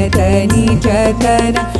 चतनि चतन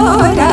Lord